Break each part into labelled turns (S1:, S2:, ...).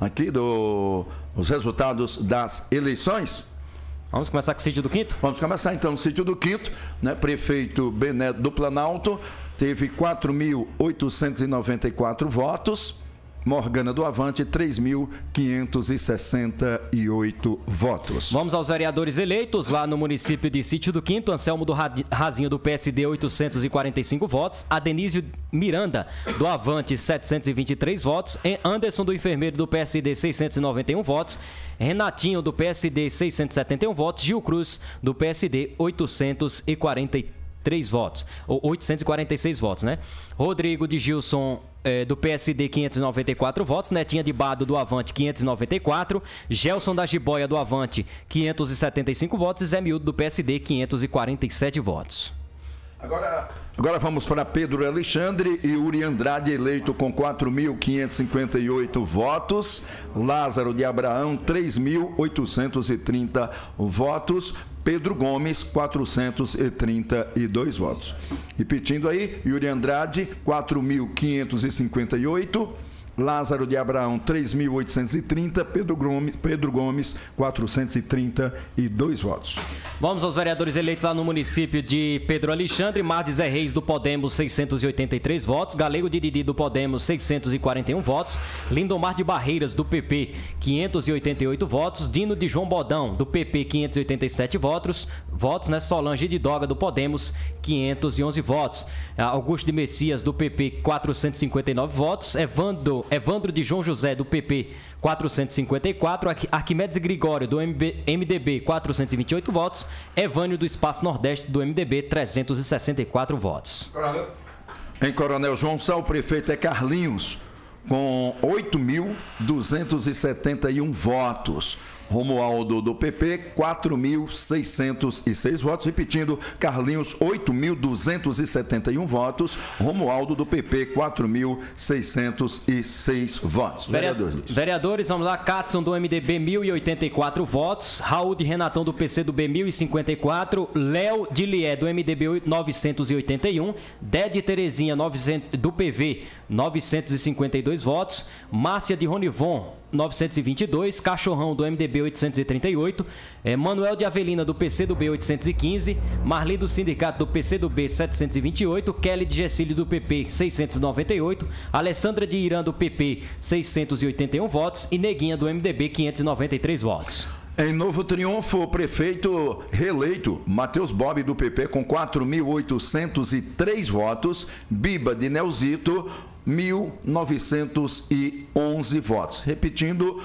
S1: aqui dos do, resultados das eleições.
S2: Vamos começar com o sítio do Quinto?
S1: Vamos começar então no sítio do Quinto, né? Prefeito Beneto do Planalto teve 4.894 votos. Morgana do Avante, 3.568 votos.
S2: Vamos aos vereadores eleitos lá no município de Sítio do Quinto. Anselmo do Razinho do PSD, 845 votos. Adenísio Miranda do Avante, 723 votos. Anderson do Enfermeiro do PSD, 691 votos. Renatinho do PSD, 671 votos. Gil Cruz do PSD, 843 votos. Ou 846 votos, né? Rodrigo de Gilson é, do PSD 594 votos, Netinha de Bado do Avante 594, Gelson da Jiboia do Avante 575 votos e Zé Miúdo do PSD 547 votos.
S1: Agora, agora vamos para Pedro Alexandre e Uri Andrade eleito com 4.558 votos, Lázaro de Abraão 3.830 votos, Pedro Gomes, 432 votos. Repetindo aí, Yuri Andrade, 4.558 Lázaro de Abraão, 3.830. Pedro Gomes, Pedro Gomes, 432 votos.
S2: Vamos aos vereadores eleitos lá no município de Pedro Alexandre. Mardes Zé Reis, do Podemos, 683 votos. Galego de Didi, do Podemos, 641 votos. Lindomar de Barreiras, do PP, 588 votos. Dino de João Bodão, do PP, 587 votos. Votos, né? Solange de Doga, do Podemos, 511 votos. Augusto de Messias, do PP, 459 votos. Evandro Evandro de João José, do PP, 454. Arquimedes Gregório, do MDB, 428 votos. Evânio, do Espaço Nordeste, do MDB, 364 votos.
S1: Em Coronel João Sal, o prefeito é Carlinhos, com 8.271 votos. Romualdo do PP, 4.606 votos. Repetindo, Carlinhos, 8.271 votos. Romualdo do PP, 4.606 votos.
S2: Vereadores. Vereadores, vamos lá. Katson do MDB, 1.084 votos. Raul de Renatão do PC do B, 1.054. Léo de Lié do MDB, 981. Ded Terezinha 900, do PV, 952 votos. Márcia de Ronivon, 922, Cachorrão do MDB 838, é, Manuel de Avelina do PC do B 815, Marli do Sindicato do PC do B 728, Kelly de Gessílio do PP 698, Alessandra de Irã do PP 681 votos e Neguinha do MDB 593 votos.
S1: Em Novo Triunfo, o prefeito reeleito, Matheus Bob, do PP, com 4.803 votos. Biba de Neuzito, 1.911 votos. Repetindo,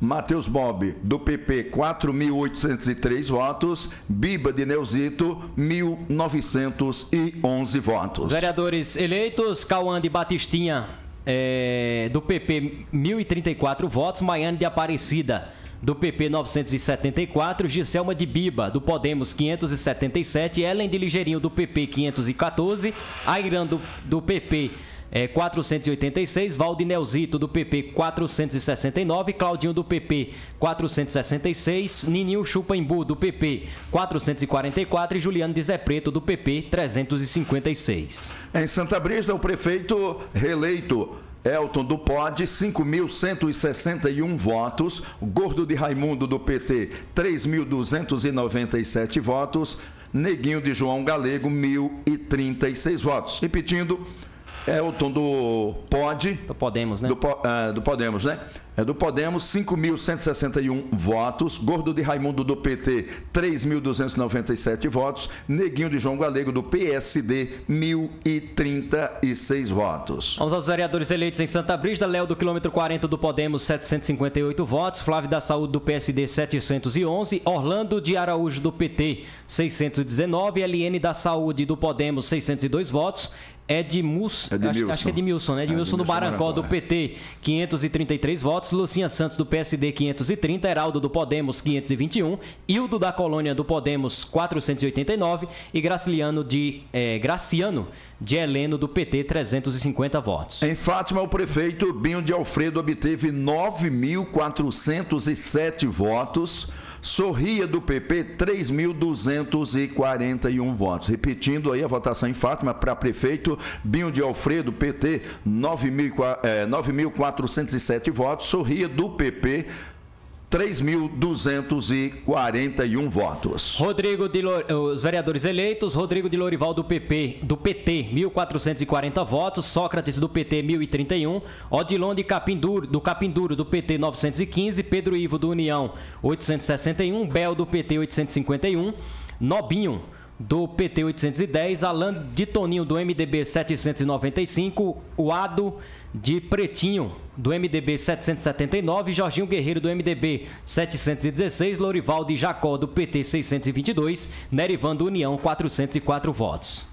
S1: Matheus Bob, do PP, 4.803 votos. Biba de Neuzito, 1.911 votos.
S2: Vereadores eleitos, Cauã de Batistinha, é, do PP, 1.034 votos. Maiane de Aparecida, do PP 974, Giselma de Biba, do Podemos 577, Ellen de Ligeirinho, do PP 514, Airan do, do PP é, 486, Valdinelzito do PP 469, Claudinho do PP 466, Nininho Chupaimbu do PP 444 e Juliano de Zé Preto do PP 356.
S1: Em Santa Brígida, o prefeito reeleito Elton do POD, 5.161 votos. Gordo de Raimundo do PT, 3.297 votos. Neguinho de João Galego, 1.036 votos. Repetindo, Elton do POD.
S2: Do Podemos, né?
S1: Do, uh, do Podemos, né? É do Podemos, 5.161 votos. Gordo de Raimundo do PT, 3.297 votos. Neguinho de João Galego do PSD, 1.036 votos.
S2: Vamos aos vereadores eleitos em Santa Brígida. Léo do quilômetro 40 do Podemos, 758 votos. Flávio da Saúde do PSD, 711. Orlando de Araújo do PT, 619. Eliene da Saúde do Podemos, 602 votos. Edmilson, acho, acho que é Edmilson, né? Edmilson, do Barancó, do PT, 533 votos. Lucinha Santos, do PSD, 530. Heraldo, do Podemos, 521. Hildo, da Colônia, do Podemos, 489. E Graciliano de, é, Graciano de Heleno, do PT, 350 votos.
S1: Em Fátima, o prefeito Binho de Alfredo obteve 9.407 votos. Sorria do PP, 3.241 votos. Repetindo aí a votação em Fátima para prefeito, Binho de Alfredo, PT, 9.407 votos. Sorria do PP, 3.241 votos.
S2: Rodrigo de os vereadores eleitos, Rodrigo de Lorival do PP, do PT, 1.440 votos, Sócrates do PT, 1.031, Odilon de Capinduro, do Capinduro do PT, 915, Pedro Ivo do União, 861, Bel do PT, 851, Nobinho do PT 810, Alan de Toninho do MDB 795, o Ado de Pretinho, do MDB 779, Jorginho Guerreiro do MDB 716, Lorival de Jacó do PT 622, Nerivan do União 404 votos.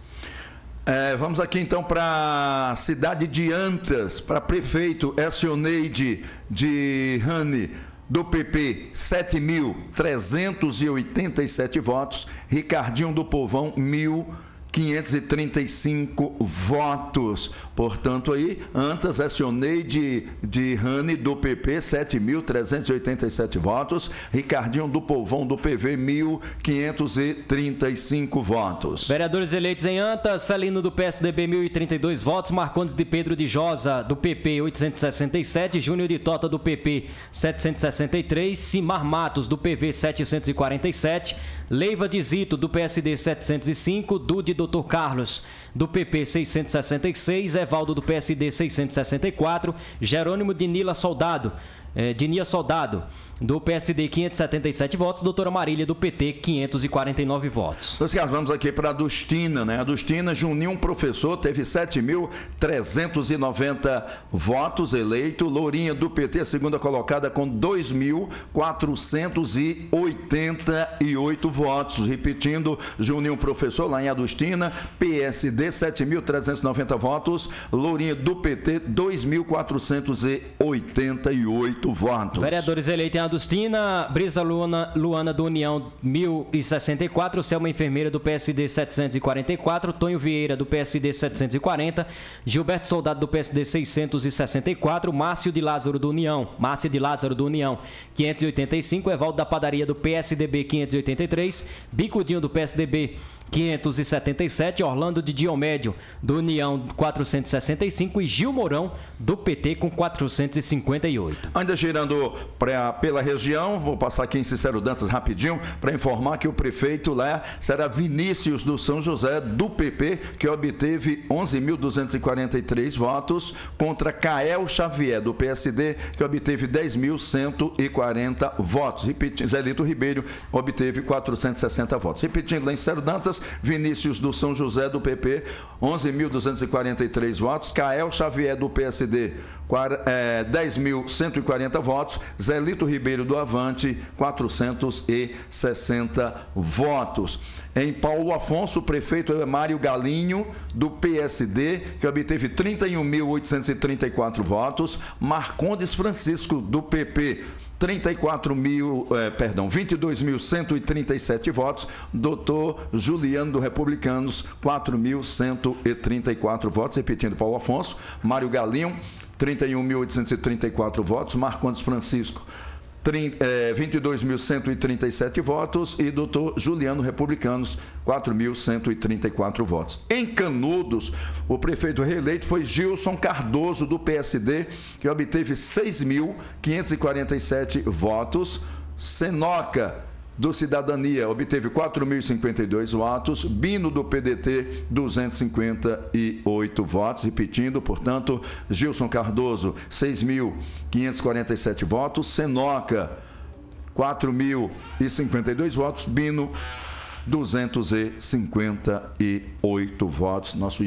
S1: É, vamos aqui então para a cidade de Antas, para prefeito Elcioneide de Rani, do PP, 7.387 votos, Ricardinho do Povão, 1.000 535 votos. Portanto, aí, Antas acionei de, de Rani do PP, 7.387 votos. Ricardinho do Povão do PV, 1.535 votos.
S2: Vereadores eleitos em Antas, Celino do PSDB, 1.032 votos. Marcondes de Pedro de Josa, do PP, 867. Júnior de Tota, do PP, 763. Simar Matos, do PV, 747. Leiva de Zito, do PSD 705, Dude Dr. Carlos, do PP 666, Evaldo do PSD 664, Jerônimo de Nila Soldado, eh, de Nia Soldado, do PSD 577 votos, doutora Marília do PT 549 votos.
S1: Caros, vamos aqui para a Dustina, né? A Dustina, Juninho, professor, teve 7.390 votos eleito. Lourinha do PT, segunda colocada, com 2.488 votos. Repetindo, Juninho, professor, lá em Adustina, PSD, 7.390 votos. Lourinha do PT, 2.488 votos.
S2: Vereadores eleitos em Adustina, Brisa Luana, Luana do União 1064, Selma Enfermeira do PSD 744, Tonho Vieira do PSD 740, Gilberto Soldado do PSD 664, Márcio de Lázaro do União, Márcia de Lázaro do União 585, Evaldo da Padaria do PSDB 583, Bicudinho do PSDB 577, Orlando de Diomédio, do União 465 e Gil Mourão, do PT, com 458.
S1: Ainda girando pra, pela região, vou passar aqui em Cicero Dantas rapidinho para informar que o prefeito lá será Vinícius do São José, do PP, que obteve 11.243 votos, contra Cael Xavier, do PSD, que obteve 10.140 votos. Repetindo, Zelito Ribeiro obteve 460 votos. Repetindo, lá em Cicero Dantas, Vinícius do São José do PP, 11.243 votos. Cael Xavier do PSD, 10.140 é, votos. Zelito Ribeiro do Avante, 460 votos. Em Paulo Afonso, o prefeito é Mário Galinho, do PSD, que obteve 31.834 votos. Marcondes Francisco, do PP, 34 mil, eh, perdão, 22.137 votos. Doutor Juliano do Republicanos, 4.134 votos. Repetindo, Paulo Afonso. Mário Galinho, 31.834 votos. Marcondes Francisco, 22.137 é, votos e doutor Juliano Republicanos, 4.134 votos. Em Canudos, o prefeito reeleito foi Gilson Cardoso, do PSD, que obteve 6.547 votos. Senoca, do Cidadania obteve 4.052 votos, Bino do PDT 258 votos, repetindo, portanto, Gilson Cardoso 6.547 votos, Senoca 4.052 votos, Bino 258 votos. Nosso